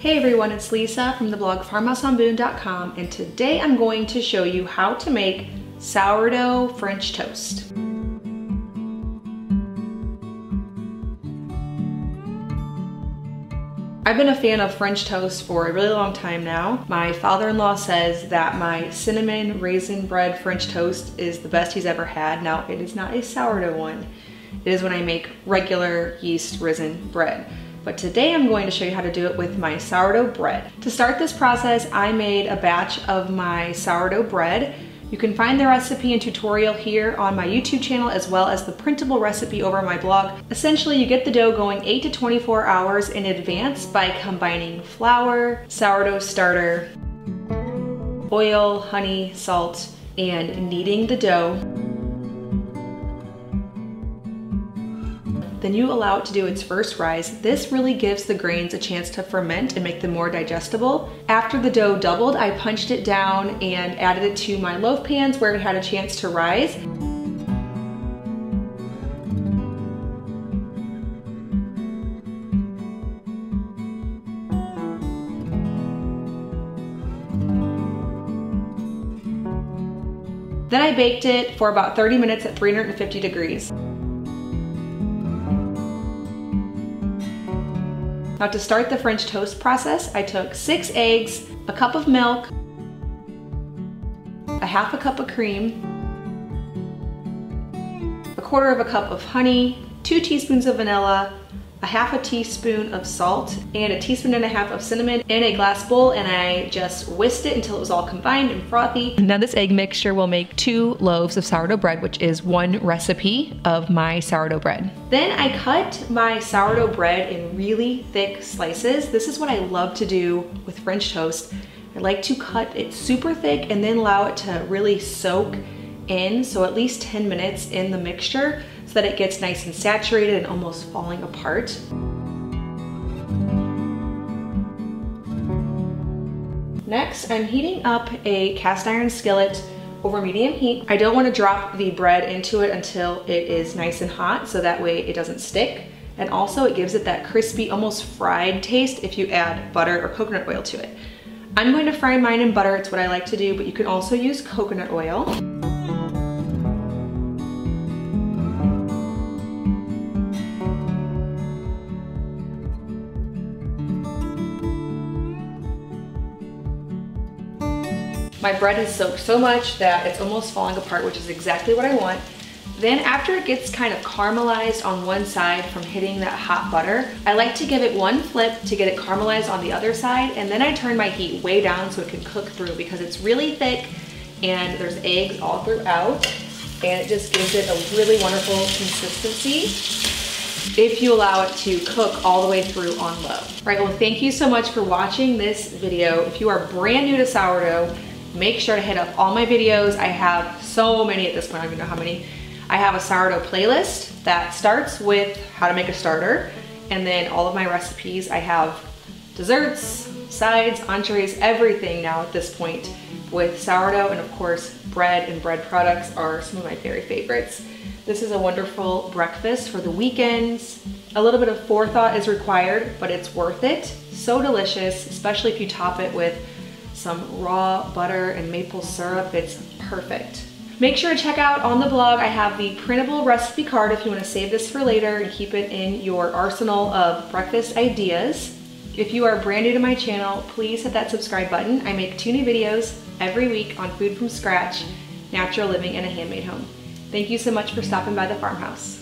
Hey everyone, it's Lisa from the blog farmhouseonboone.com and today I'm going to show you how to make sourdough French toast. I've been a fan of French toast for a really long time now. My father-in-law says that my cinnamon raisin bread French toast is the best he's ever had. Now, it is not a sourdough one. It is when I make regular yeast risen bread. But today I'm going to show you how to do it with my sourdough bread. To start this process, I made a batch of my sourdough bread. You can find the recipe and tutorial here on my YouTube channel as well as the printable recipe over my blog. Essentially, you get the dough going 8 to 24 hours in advance by combining flour, sourdough starter, oil, honey, salt, and kneading the dough Then you allow it to do its first rise. This really gives the grains a chance to ferment and make them more digestible. After the dough doubled, I punched it down and added it to my loaf pans where it had a chance to rise. Then I baked it for about 30 minutes at 350 degrees. Now to start the French toast process, I took six eggs, a cup of milk, a half a cup of cream, a quarter of a cup of honey, two teaspoons of vanilla, a half a teaspoon of salt and a teaspoon and a half of cinnamon in a glass bowl and I just whisked it until it was all combined and frothy. Now this egg mixture will make two loaves of sourdough bread, which is one recipe of my sourdough bread. Then I cut my sourdough bread in really thick slices. This is what I love to do with French toast. I like to cut it super thick and then allow it to really soak in, so at least 10 minutes in the mixture so that it gets nice and saturated and almost falling apart. Next, I'm heating up a cast iron skillet over medium heat. I don't want to drop the bread into it until it is nice and hot so that way it doesn't stick. And also it gives it that crispy, almost fried taste if you add butter or coconut oil to it. I'm going to fry mine in butter, it's what I like to do, but you can also use coconut oil. My bread has soaked so much that it's almost falling apart, which is exactly what I want. Then after it gets kind of caramelized on one side from hitting that hot butter, I like to give it one flip to get it caramelized on the other side, and then I turn my heat way down so it can cook through because it's really thick and there's eggs all throughout, and it just gives it a really wonderful consistency if you allow it to cook all the way through on low. All right, well, thank you so much for watching this video. If you are brand new to sourdough, make sure to hit up all my videos. I have so many at this point, I don't even know how many. I have a sourdough playlist that starts with how to make a starter and then all of my recipes. I have desserts, sides, entrees, everything now at this point with sourdough and of course bread and bread products are some of my very favorites. This is a wonderful breakfast for the weekends. A little bit of forethought is required, but it's worth it. So delicious, especially if you top it with some raw butter and maple syrup. It's perfect. Make sure to check out on the blog, I have the printable recipe card if you wanna save this for later and keep it in your arsenal of breakfast ideas. If you are brand new to my channel, please hit that subscribe button. I make two new videos every week on food from scratch, natural living, and a handmade home. Thank you so much for stopping by the farmhouse.